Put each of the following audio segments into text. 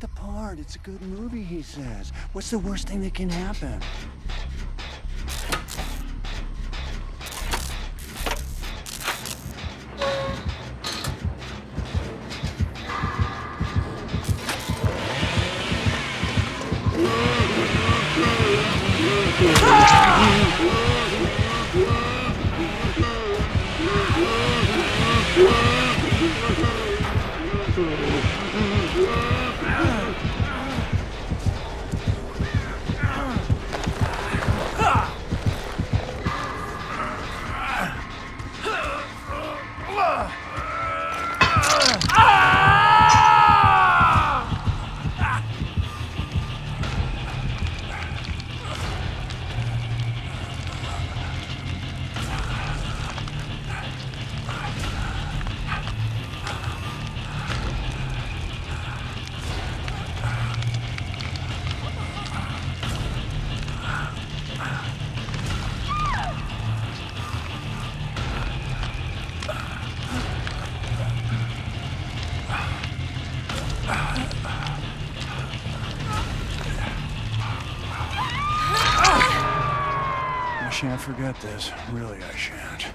the part. It's a good movie, he says. What's the worst thing that can happen? I forget this. Really, I shan't.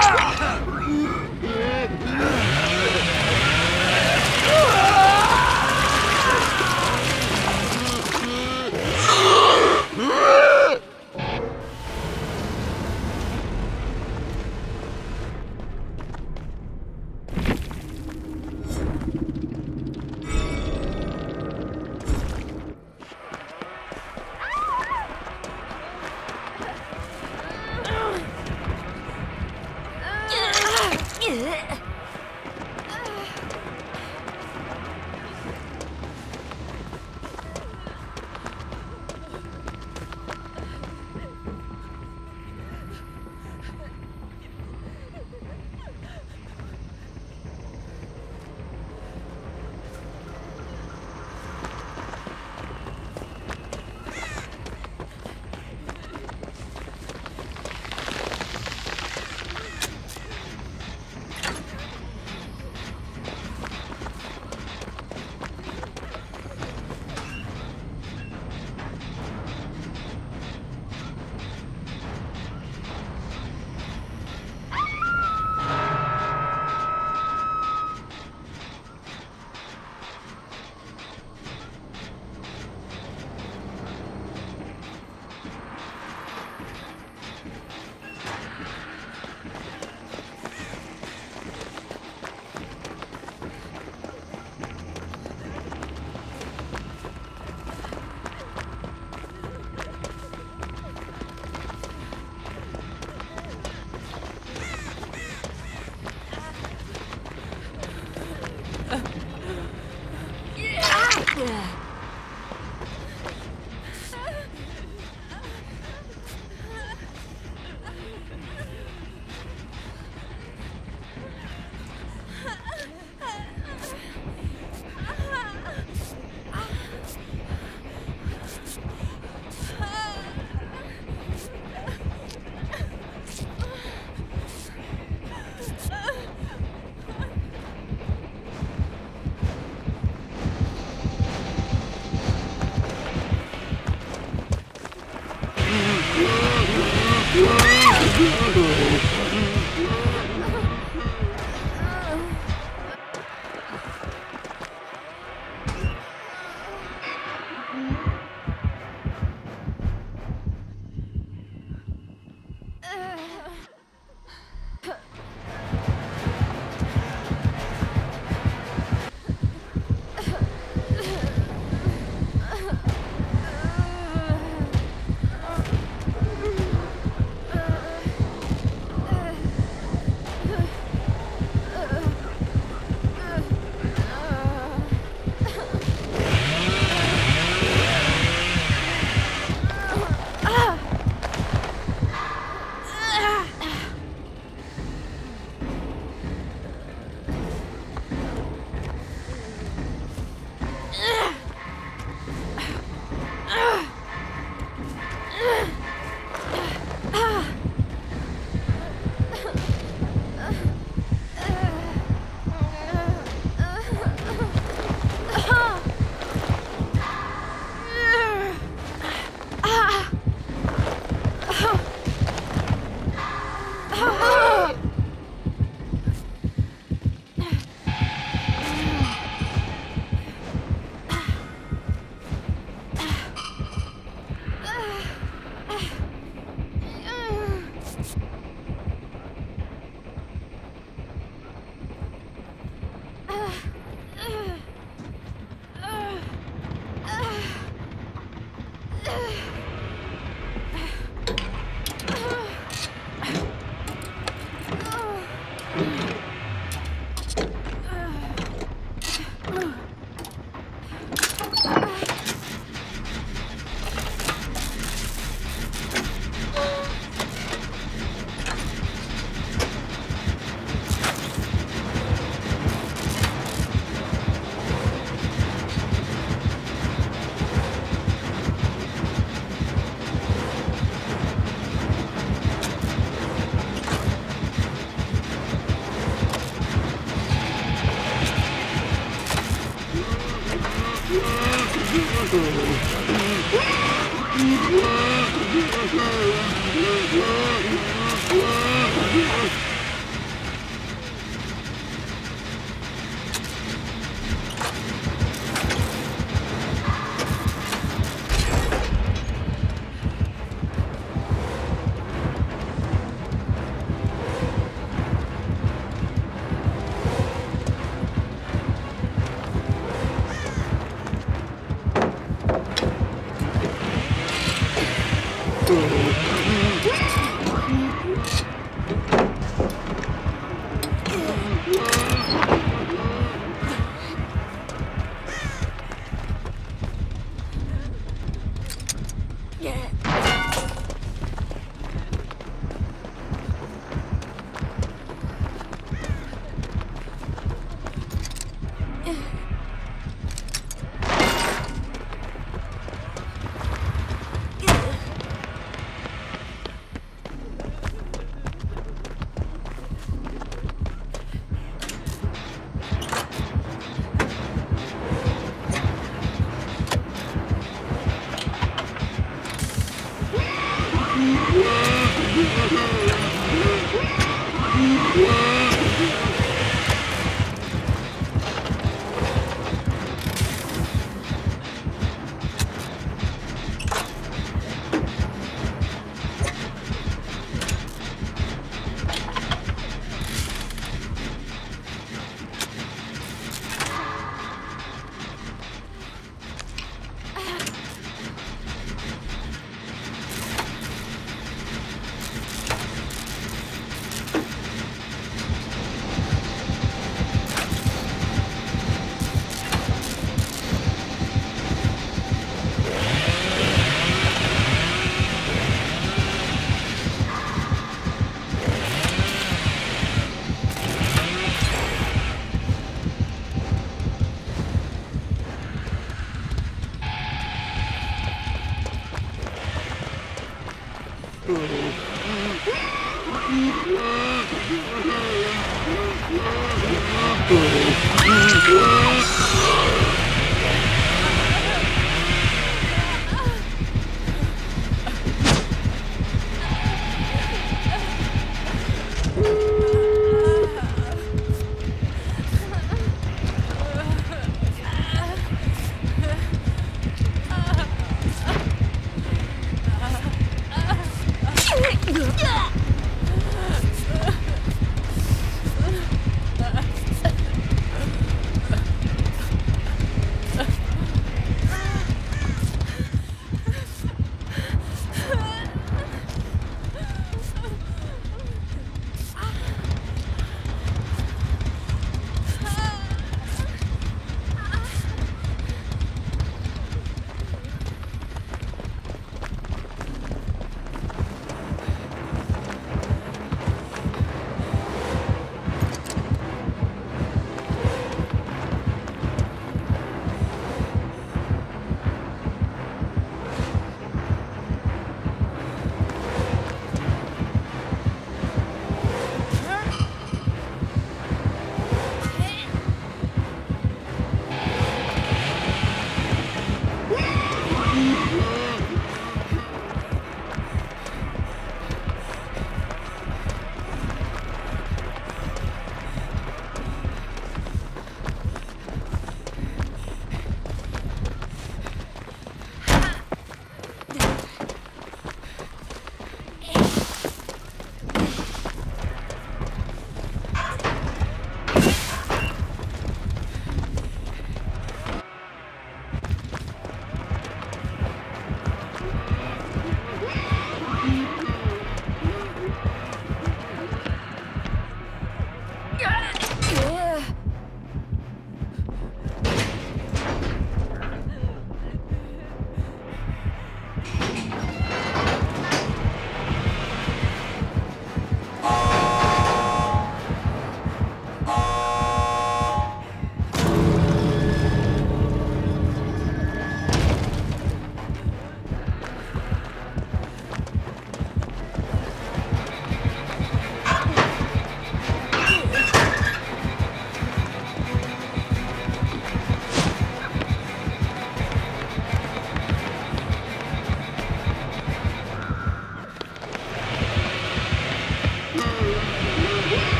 Ah!